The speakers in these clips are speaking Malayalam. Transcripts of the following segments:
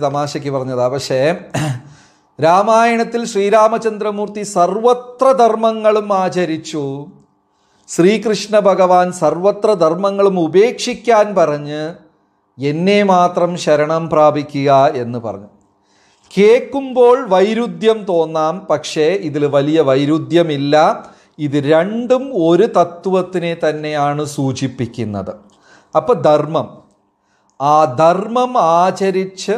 തമാശയ്ക്ക് പറഞ്ഞതാ. പക്ഷേ രാമായണത്തിൽ ശ്രീരാമചന്ദ്രമൂർത്തി സർവത്ര ധർമ്മങ്ങളും ആചരിച്ചു. ശ്രീകൃഷ്ണ ഭഗവാൻ സർവത്ര ധർമ്മങ്ങളും ഉപേക്ഷിക്കാൻ പറഞ്ഞ് എന്നെ മാത്രം ശരണം പ്രാപിക്കുക എന്ന് പറഞ്ഞു. കേൾക്കുമ്പോൾ വൈരുദ്ധ്യം തോന്നാം പക്ഷേ ഇതിൽ വലിയ വൈരുദ്ധ്യമില്ല. ഇത് രണ്ടും ഒരു തത്വത്തിനെ തന്നെയാണ് സൂചിപ്പിക്കുന്നത്. അപ്പോൾ ധർമ്മം. ആ ധർമ്മം ആചരിച്ച്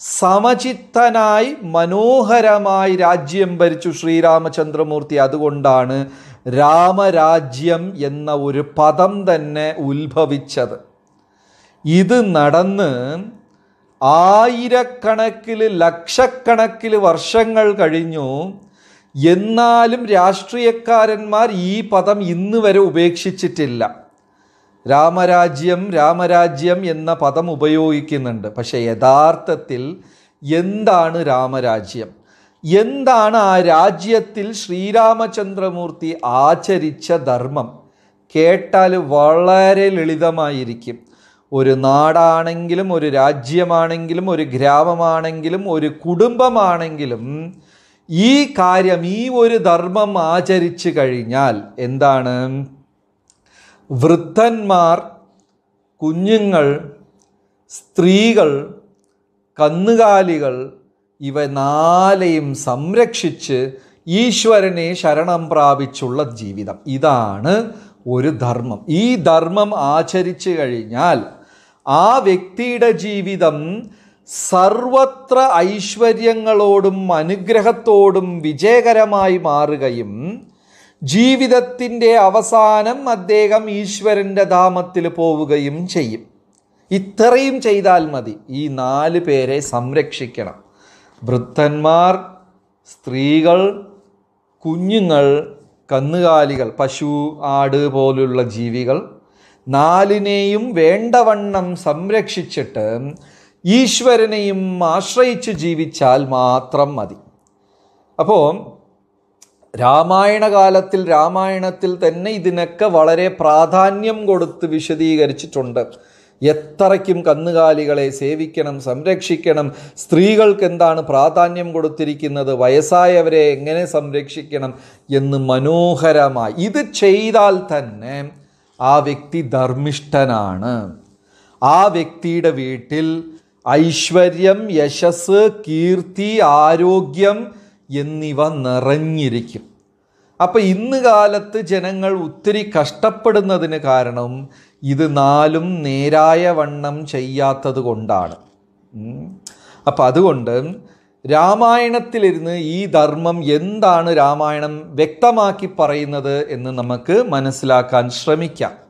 സമചിത്തനായി മനോഹരമായി രാജ്യം ഭരിച്ചു ശ്രീരാമചന്ദ്രമൂർത്തി. അതുകൊണ്ടാണ് രാമരാജ്യം എന്ന ഒരു പദം തന്നെ ഉത്ഭവിച്ചത്. ഇത് നടന്ന് ആയിരക്കണക്കിൽ ലക്ഷക്കണക്കിൽ വർഷങ്ങൾ കഴിഞ്ഞു. എന്നാലും രാഷ്ട്രീയക്കാരന്മാർ ഈ പദം ഇന്ന് വരെ ഉപേക്ഷിച്ചിട്ടില്ല. രാമരാജ്യം രാമരാജ്യം എന്ന പദം ഉപയോഗിക്കുന്നുണ്ട്. പക്ഷേ യഥാർത്ഥത്തിൽ എന്താണ് രാമരാജ്യം? എന്താണ് ആ രാജ്യത്തിൽ ശ്രീരാമചന്ദ്രമൂർത്തി ആചരിച്ച ധർമ്മം? കേട്ടാൽ വളരെ ലളിതമായിരിക്കും. ഒരു നാടാണെങ്കിലും ഒരു രാജ്യമാണെങ്കിലും ഒരു ഗ്രാമമാണെങ്കിലും ഒരു കുടുംബമാണെങ്കിലും ഈ കാര്യം ഈ ഒരു ധർമ്മം ആചരിച്ചു കഴിഞ്ഞാൽ എന്താണ്? വൃദ്ധന്മാർ കുഞ്ഞുങ്ങൾ സ്ത്രീകൾ കന്നുകാലികൾ ഇവ നാലെയും സംരക്ഷിച്ച് ഈശ്വരനെ ശരണം പ്രാപിച്ചുള്ള ജീവിതം. ഇതാണ് ഒരു ധർമ്മം. ഈ ധർമ്മം ആചരിച്ചു കഴിഞ്ഞാൽ ആ വ്യക്തിയുടെ ജീവിതം സർവത്ര ഐശ്വര്യങ്ങളോടും അനുഗ്രഹത്തോടും വിജയകരമായി മാറുകയും ജീവിതത്തിന്റെ അവസാനം അദ്ദേഹം ഈശ്വരന്റെ ധാമത്തിൽ പോവുകയും ചെയ്യും. ഇത്രയും ചെയ്താൽ മതി. ഈ നാല് പേരെ സംരക്ഷിക്കണം. വൃദ്ധന്മാർ സ്ത്രീകൾ കുഞ്ഞുങ്ങൾ കന്നുകാലികൾ പശു ആട് പോലുള്ള ജീവികൾ നാലിനെയും വേണ്ടവണ്ണം സംരക്ഷിച്ചിട്ട് ഈശ്വരനെയും ആശ്രയിച്ച് ജീവിച്ചാൽ മാത്രം മതി. അപ്പോൾ രാമായണ കാലത്തിൽ രാമായണത്തിൽ തന്നെ ഇതിനൊക്കെ വളരെ പ്രാധാന്യം കൊടുത്ത് വിശദീകരിച്ചിട്ടുണ്ട്. എത്രയ്ക്കും കന്നുകാലികളെ സേവിക്കണം സംരക്ഷിക്കണം സ്ത്രീകൾക്ക് എന്താണ് പ്രാധാന്യം കൊടുത്തിരിക്കുന്നത് വയസ്സായവരെ എങ്ങനെ സംരക്ഷിക്കണം എന്ന് മനോഹരമായി. ഇത് ചെയ്താൽ തന്നെ ആ വ്യക്തി ധർമ്മിഷ്ഠനാണ്. ആ വ്യക്തിയുടെ വീട്ടിൽ ഐശ്വര്യം യശസ് കീർത്തി ആരോഗ്യം എന്നിവ നിറഞ്ഞിരിക്കും. അപ്പം ഇന്ന് കാലത്ത് ജനങ്ങൾ ഒത്തിരി കഷ്ടപ്പെടുന്നതിന് കാരണം ഇത് നാലും നേരായ വണ്ണം ചെയ്യാത്തത് കൊണ്ടാണ്. അപ്പം അതുകൊണ്ട് രാമായണത്തിലിരുന്ന് ഈ ധർമ്മം എന്താണ് രാമായണം വ്യക്തമാക്കി പറയുന്നത് എന്ന് നമുക്ക് മനസ്സിലാക്കാൻ ശ്രമിക്കാം.